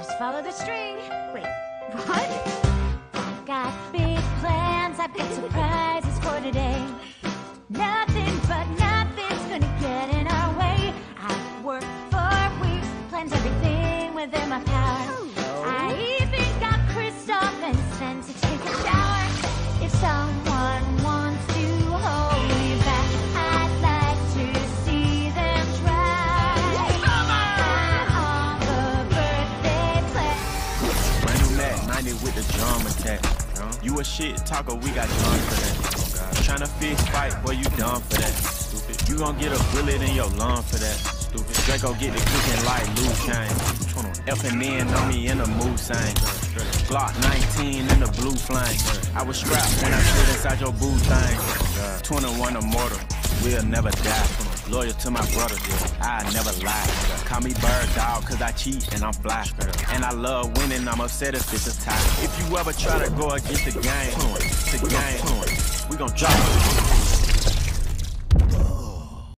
Just follow the string. Wait, what? I've got big plans, I've got surprises for today. Nothing but nothing's gonna get in our way. I've worked for weeks, planned everything within my power. With the drum attack. You a shit talker, we got done for that. Tryna fix fight, boy, you done for that. Stupid. You gon' get a bullet in your lung for that. Stupid. Draco get the cooking like Luke Kane. F and N on me in the mood sign. Glock 19 in the blue flame. I was strapped when I stood inside your boo thing. 21 immortal, we'll never die. Loyal to my brother, I never lie. Call me bird dog, cause I cheat and I'm fly. And I love winning, I'm upset if it's a tie. If you ever try to go against the game, the game, we gon' drop it.